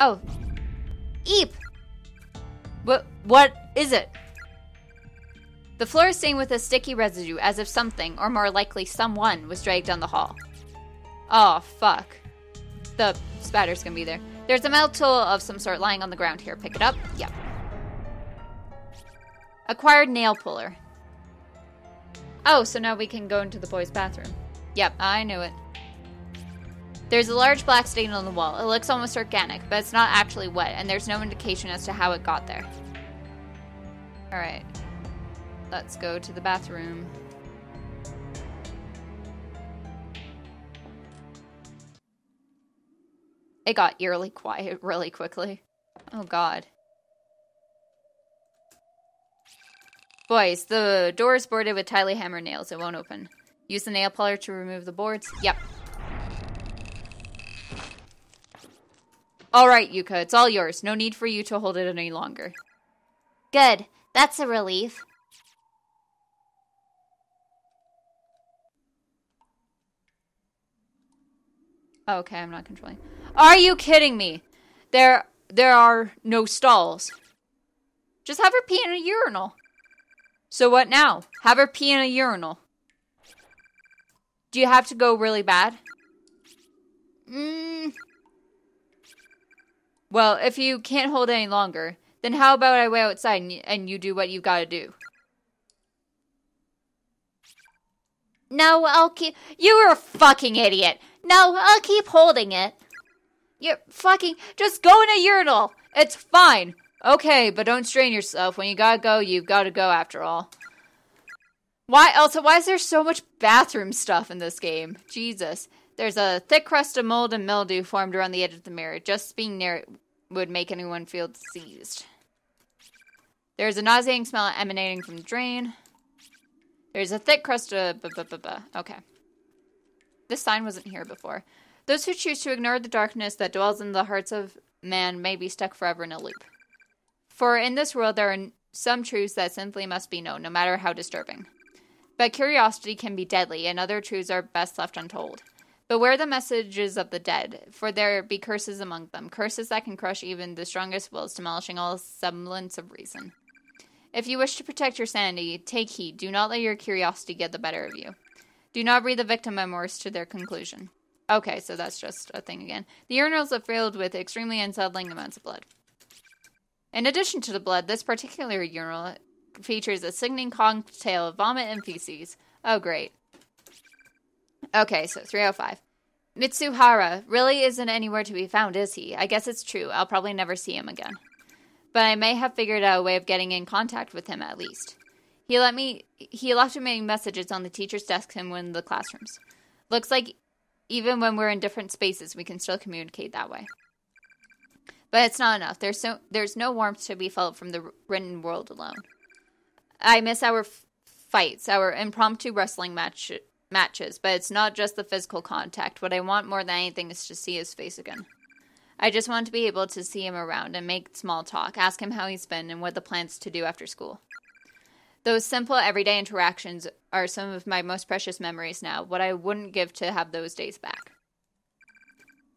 Oh. Eep! What, what is it? The floor is stained with a sticky residue as if something, or more likely someone, was dragged down the hall. Oh, fuck. The spatter's gonna be there. There's a metal tool of some sort lying on the ground here. Pick it up. Yep. Acquired nail puller. Oh, so now we can go into the boys' bathroom. Yep, I knew it. There's a large black stain on the wall. It looks almost organic, but it's not actually wet, and there's no indication as to how it got there. Alright. Let's go to the bathroom. It got eerily quiet really quickly. Oh god. Boys, the door is boarded with tightly hammered nails. It won't open. Use the nail puller to remove the boards. Yep. All right, Yuka, it's all yours. No need for you to hold it any longer. Good. That's a relief. Okay, I'm not controlling. Are you kidding me? There there are no stalls. Just have her pee in a urinal. So what now? Have her pee in a urinal. Do you have to go really bad? Mm. Well, if you can't hold any longer, then how about I wait outside and, and you do what you've gotta do? No, I'll keep. You're a fucking idiot. No, I'll keep holding it. You're fucking. Just go in a urinal. It's fine. Okay, but don't strain yourself. When you gotta go, you've gotta go after all. Why, also, why is there so much bathroom stuff in this game? Jesus. There's a thick crust of mold and mildew formed around the edge of the mirror. Just being near it would make anyone feel diseased. There's a nauseating smell emanating from the drain. There's a thick crust of. Okay. This sign wasn't here before. Those who choose to ignore the darkness that dwells in the hearts of man may be stuck forever in a loop. For in this world there are some truths that simply must be known, no matter how disturbing. But curiosity can be deadly, and other truths are best left untold. Beware the messages of the dead, for there be curses among them, curses that can crush even the strongest wills, demolishing all semblance of reason. If you wish to protect your sanity, take heed. Do not let your curiosity get the better of you. Do not read the victim memoirs to their conclusion. Okay, so that's just a thing again. The urinals are filled with extremely unsettling amounts of blood. In addition to the blood, this particular urinal features a sickening cocktail of vomit and feces. Oh, great. Okay, so 305. Mitsuhara really isn't anywhere to be found, is he? I guess it's true. I'll probably never see him again. But I may have figured out a way of getting in contact with him at least. He let me he left me messages on the teacher's desk in one of the classrooms. Looks like even when we're in different spaces, we can still communicate that way. But it's not enough. There's so there's no warmth to be felt from the written world alone. I miss our f- fights, our impromptu wrestling match matches, but it's not just the physical contact. What I want more than anything is to see his face again. I just want to be able to see him around and make small talk, ask him how he's been and what the plans to do after school. Those simple everyday interactions are some of my most precious memories now, what I wouldn't give to have those days back.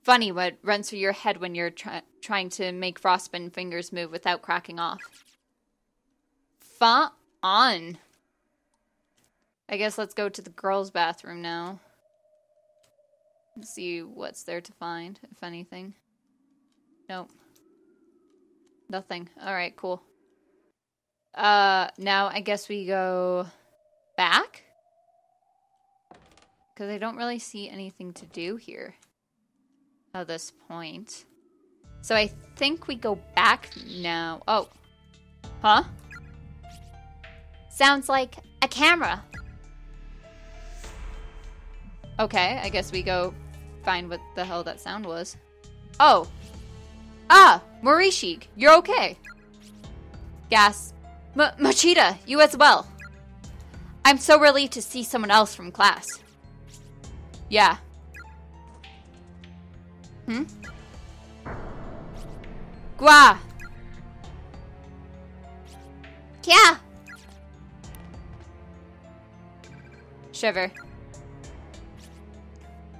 Funny what runs through your head when you're try- trying to make frostbitten fingers move without cracking off. Fun on. I guess let's go to the girls' bathroom now. See what's there to find, if anything. Nope. Nothing. Alright, cool. Uh, now I guess we go back? Because I don't really see anything to do here at this point. So I think we go back now. Oh. Huh? Sounds like a camera. Okay, I guess we go find what the hell that sound was. Oh. Ah, Morishige, you're okay. Gas. M- Mochida, you as well. I'm so relieved to see someone else from class. Yeah. Hmm? Gua! Yeah. Shiver.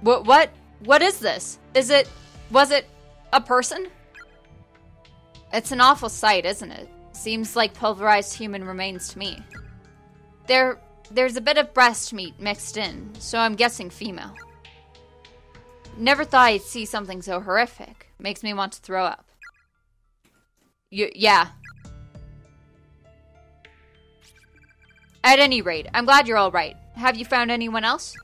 What what what is this? Is it was it a person? It's an awful sight, isn't it? Seems like pulverized human remains to me. There, there's a bit of breast meat mixed in, so I'm guessing female. Never thought I'd see something so horrific. Makes me want to throw up. Y- yeah. At any rate, I'm glad you're all right. Have you found anyone else?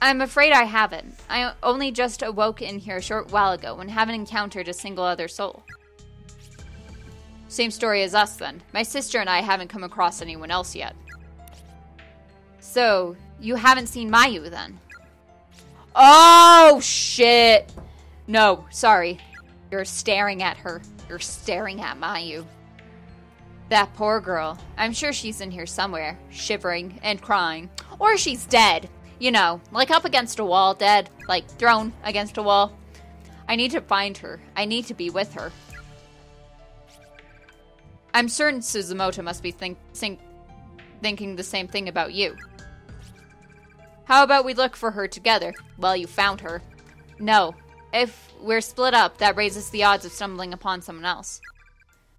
I'm afraid I haven't. I only just awoke in here a short while ago and haven't encountered a single other soul. Same story as us then. My sister and I haven't come across anyone else yet. So, you haven't seen Mayu then? Oh, shit! No, sorry. You're staring at her. You're staring at Mayu. That poor girl. I'm sure she's in here somewhere, shivering and crying. Or she's dead. You know, like up against a wall, dead. Like thrown against a wall. I need to find her. I need to be with her. I'm certain Suzumoto must be think, think, thinking the same thing about you. How about we look for her together? Well, you found her. No. If we're split up, that raises the odds of stumbling upon someone else.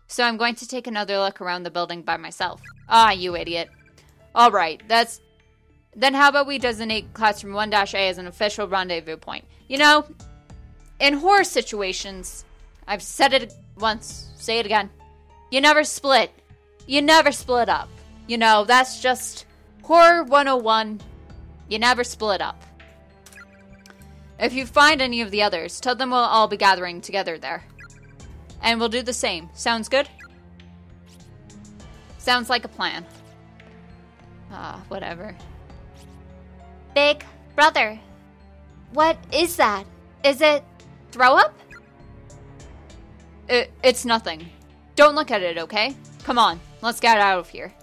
So I'm going to take another look around the building by myself. Ah, you idiot. Alright, that's. Then how about we designate Classroom 1 A as an official rendezvous point? You know, in horror situations, I've said it once, say it again. You never split. You never split up. You know, that's just horror 101. You never split up. If you find any of the others, tell them we'll all be gathering together there. And we'll do the same. Sounds good? Sounds like a plan. Ah, whatever. Big brother, what is that? Is it throw up? It, it's nothing. Don't look at it, okay? Come on, let's get out of here.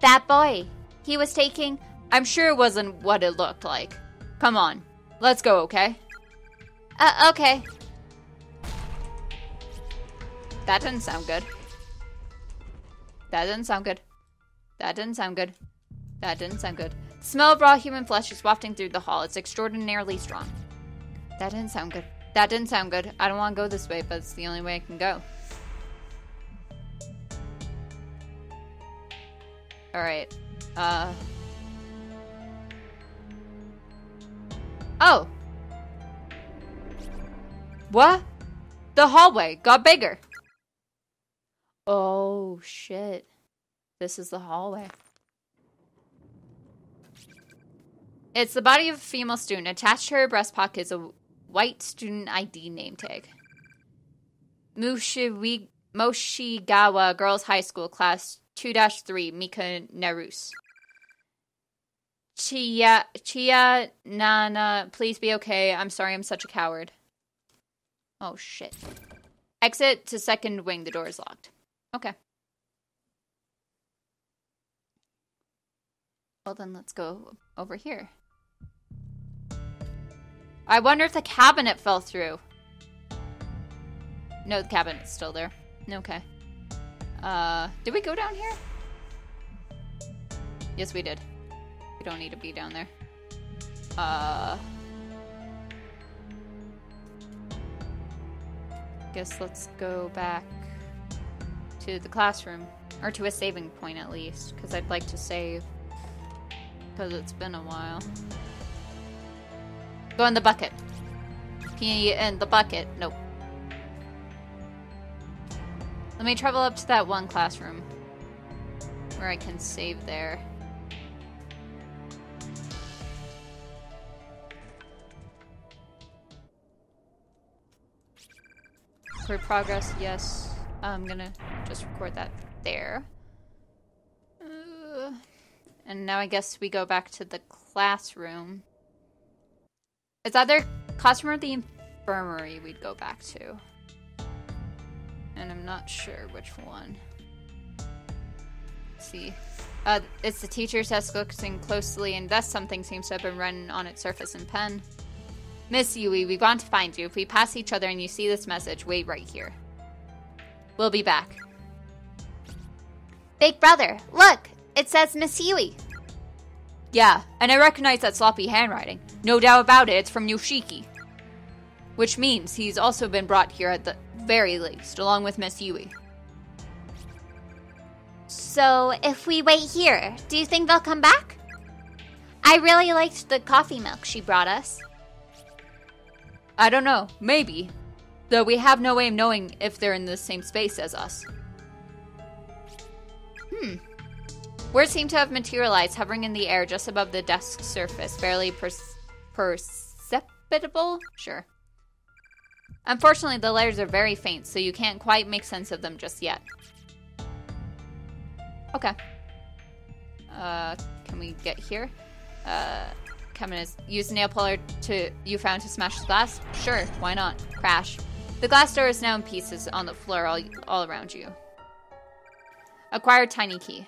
That boy, he was taking. I'm sure it wasn't what it looked like. Come on, let's go, okay? Uh, okay. That didn't sound good. That didn't sound good. That didn't sound good. That didn't sound good. The smell of raw human flesh is wafting through the hall. It's extraordinarily strong. That didn't sound good. That didn't sound good. I don't want to go this way, but it's the only way I can go. Alright. Uh. Oh! What? The hallway got bigger. Oh, shit. This is the hallway. It's the body of a female student. Attached to her breast pocket is a white student ID name tag. Mushiwi- Moshigawa Girls High School, Class 2 3, Mika Narus. Chia, Chia, Nana, please be okay. I'm sorry I'm such a coward. Oh, shit. Exit to second wing. The door is locked. Okay. Well, then let's go over here. I wonder if the cabinet fell through. No, the cabinet's still there. Okay. Uh, did we go down here? Yes, we did. We don't need to be down there. Uh... Guess let's go back to the classroom. Or to a saving point, at least. Because I'd like to save. Because it's been a while. Go in the bucket. Pee in the bucket. Nope. Let me travel up to that one classroom. Where I can save there. Record progress, yes. I'm gonna just record that there. Uh, and now I guess we go back to the classroom. It's either classroom or the infirmary we'd go back to. And I'm not sure which one. Let's see. Uh, it's the teacher's desk looking closely, and thus something seems to have been written on its surface in pen. Miss Yui, we've gone to find you. If we pass each other and you see this message, wait right here. We'll be back. Big brother, look! It says Miss Yui. Yeah, and I recognize that sloppy handwriting. No doubt about it, it's from Yoshiki. which means he's also been brought here at the very least, along with Miss Yui. So, if we wait here, do you think they'll come back? I really liked the coffee milk she brought us. I don't know, maybe. Though we have no way of knowing if they're in the same space as us. Hmm. Words seem to have materialized, hovering in the air just above the desk surface, barely per- perceptible? Sure. Unfortunately, the letters are very faint, so you can't quite make sense of them just yet. Okay. Uh, can we get here? Uh, come in. Use nail puller to you found to smash the glass. Sure, why not? Crash. The glass door is now in pieces on the floor all, all around you. Acquire tiny key.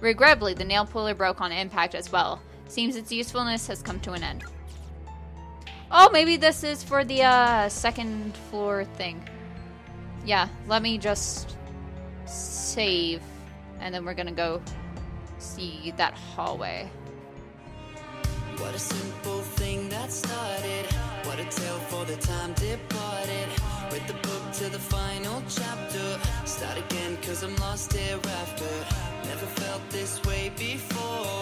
Regrettably, the nail puller broke on impact as well. Seems its usefulness has come to an end. Oh, maybe this is for the uh, second floor thing. Yeah, let me just save, and then we're gonna go see that hallway. What a simple thing that started. What a tale for the time departed. Read the book to the final chapter. Start again, cause I'm lost hereafter. Never felt this way before.